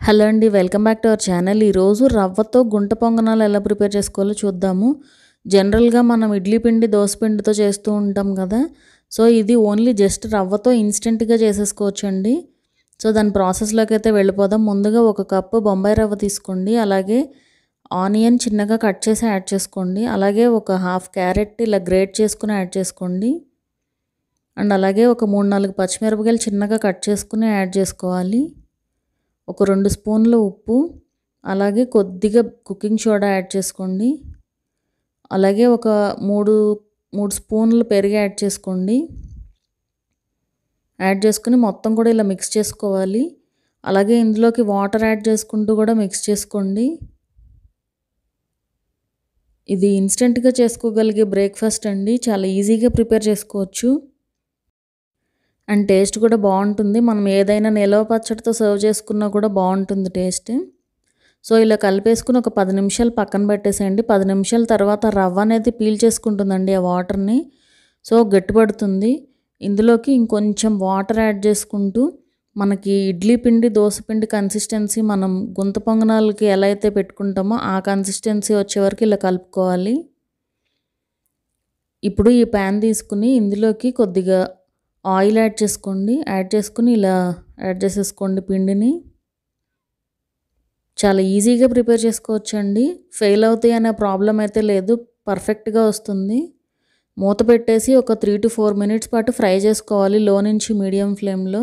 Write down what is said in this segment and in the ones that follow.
Hello అండి welcome back to our channel. ఈరోజు రవ్వతో గుంట పొంగనాలు ఎలా ప్రిపేర్ చేసుకోవాలో చూద్దాము. జనరల్గా మనం ఇడ్లీ పిండి దోశ పిండితో చేస్తూ ఉంటాం కదా. సో ఇది ఓన్లీ జస్ట్ రవ్వతో ఇన్స్టెంట్గా చేసేసుకోవచ్చండి. సో దాని ప్రాసెస్లోకి అయితే వెళ్ళిపోదాం. ముందుగా ఒక కప్పు బొంబాయి రవ్వ తీసుకోండి. అలాగే ఆనియన్ చిన్నగా కట్ చేసి యాడ్ చేసుకోండి. అలాగే ఒక హాఫ్ క్యారెట్ ఇలా గ్రేట్ చేసుకుని యాడ్ చేసుకోండి. అండ్ అలాగే ఒక మూడు నాలుగు పచ్చిమిరపకాయలు చిన్నగా కట్ చేసుకుని యాడ్ చేసుకోవాలి. ఒక రెండు స్పూన్లు ఉప్పు అలాగే కొద్దిగా కుకింగ్ సోడా యాడ్ చేసుకోండి. అలాగే ఒక మూడు మూడు స్పూన్లు పెరుగు యాడ్ చేసుకోండి. యాడ్ చేసుకుని మొత్తం కూడా ఇలా మిక్స్ చేసుకోవాలి. అలాగే ఇందులోకి వాటర్ యాడ్ చేసుకుంటూ కూడా మిక్స్ చేసుకోండి. ఇది ఇన్స్టెంట్గా చేసుకోగలిగే బ్రేక్ఫాస్ట్ అండి. చాలా ఈజీగా ప్రిపేర్ చేసుకోవచ్చు. అండ్ టేస్ట్ కూడా బాగుంటుంది. మనం ఏదైనా నిలవ పచ్చడితో సర్వ్ చేసుకున్నా కూడా బాగుంటుంది టేస్ట్ సో ఇలా కలిపేసుకుని ఒక పది నిమిషాలు పక్కన పెట్టేసేయండి. పది నిమిషాల తర్వాత రవ్వ అనేది పీల్ చేసుకుంటుందండి ఆ వాటర్ని. సో గట్టిపడుతుంది. ఇందులోకి ఇంకొంచెం వాటర్ యాడ్ చేసుకుంటూ మనకి ఇడ్లీ పిండి దోశ పిండి కన్సిస్టెన్సీ మనం గుంత పొంగనాలకి ఎలా అయితే పెట్టుకుంటామో ఆ కన్సిస్టెన్సీ వచ్చే వరకు ఇలా కలుపుకోవాలి. ఇప్పుడు ఈ ప్యాన్ తీసుకుని ఇందులోకి కొద్దిగా ఆయిల్ యాడ్ చేసుకోండి. యాడ్ చేసుకుని ఇలా యాడ్ చేసేసుకోండి పిండిని. చాలా ఈజీగా ప్రిపేర్ చేసుకోవచ్చండి. ఫెయిల్ అవుతాయి అనే ప్రాబ్లం అయితే లేదు. పర్ఫెక్ట్గా వస్తుంది. మూత పెట్టేసి ఒక త్రీ టు ఫోర్ మినిట్స్ పాటు ఫ్రై చేసుకోవాలి లో నుంచి మీడియం ఫ్లేమ్లో.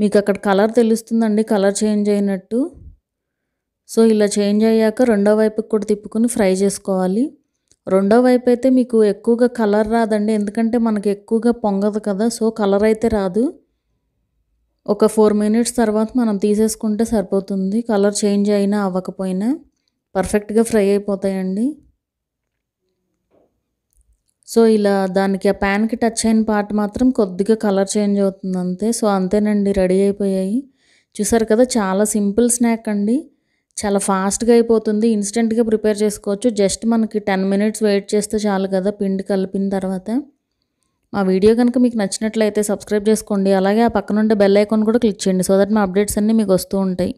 మీకు అక్కడ కలర్ తెలుస్తుందండి. కలర్ చేంజ్ అయినట్టు. సో ఇలా చేంజ్ అయ్యాక రెండో వైపుకి కూడా తిప్పుకొని ఫ్రై చేసుకోవాలి. రెండో వైపు అయితే మీకు ఎక్కువగా కలర్ రాదండి. ఎందుకంటే మనకి ఎక్కువగా పొంగదు కదా. సో కలర్ అయితే రాదు. ఒక ఫోర్ మినిట్స్ తర్వాత మనం తీసేసుకుంటే సరిపోతుంది. కలర్ చేంజ్ అయినా అవ్వకపోయినా పర్ఫెక్ట్గా ఫ్రై అయిపోతాయండి. సో ఇలా దానికి ఆ ప్యాన్కి టచ్ అయిన పార్ట్ మాత్రం కొద్దిగా కలర్ చేంజ్ అవుతుంది అంతే. సో అంతేనండి. రెడీ అయిపోయాయి. చూసారు కదా చాలా సింపుల్ స్నాక్ అండి. చాలా ఫాస్ట్గా అయిపోతుంది. ఇన్స్టెంట్గా ప్రిపేర్ చేసుకోవచ్చు. జస్ట్ మనకి టెన్ మినిట్స్ వెయిట్ చేస్తే చాలు కదా పిండి కలిపిన తర్వాత. మా వీడియో కనుక మీకు నచ్చినట్లయితే సబ్స్క్రైబ్ చేసుకోండి. అలాగే ఆ పక్కన ఉండే బెల్ ఐకాన్ కూడా క్లిక్ చేయండి. సో దట్ మా అప్డేట్స్ అన్నీ మీకు వస్తూ ఉంటాయి.